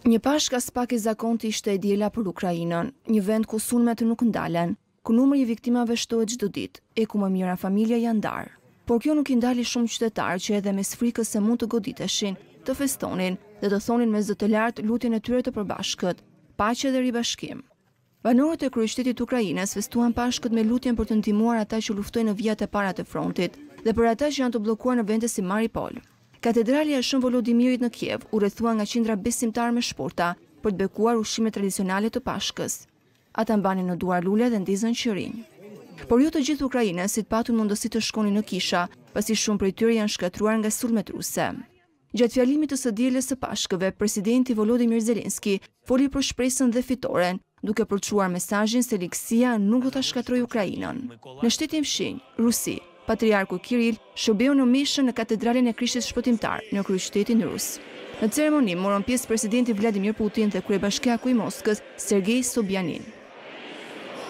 Një Pashkë aspak e zakontë ishte e diela për Ukrainën, një vend ku sulmet nuk ndalen, ku numri i viktimave shtohet çdo ditë, e ku me mijëra familje janë ndarë. Por kjo nuk i ndali shumë qytetarë që edhe mes frikës se mund të goditeshin, të festonin dhe të thonin me zë të lartë lutjen e tyre të përbashkët, Paqe dhe ribashkim. Banorët e kryeqytetit ukrainas festuan Pashkët me lutjen për të ndihmuar ata që luftojnë në vijat e para të frontit dhe për ata që janë të bllokuar në vende si Mariupol. Katedralja e Shën Volodimirit në Kiev u rrethua nga qindra besimtarë me shporta për të bekuar ushqime tradicionale të Pashkës. Ata mbanin në duar lule dhe ndizën qirinj. Por jo të gjithë ukrainasit patën mundësi të shkonin në kisha, pasi shumë prej tyre janë shkatërruar nga sulmet ruse. Gjatë fjalimit të së dielës së Pashkëve, presidenti Volodymyr Zelensky foli për shpresën dhe fitoren, duke përçuar mesazhin se ligësia nuk do ta shkatërrojë Ukrainën. Në shtetin fqinj, Rusi, Patriarku Kirill shërbeu në meshën në Katedralen e Krishtit Shpëtimtar në kryeqytetin rus. Në ceremoni morën pjesë presidenti Vladimir Putin dhe kryebashkiaku i Moskës, Sergei Sobyanin.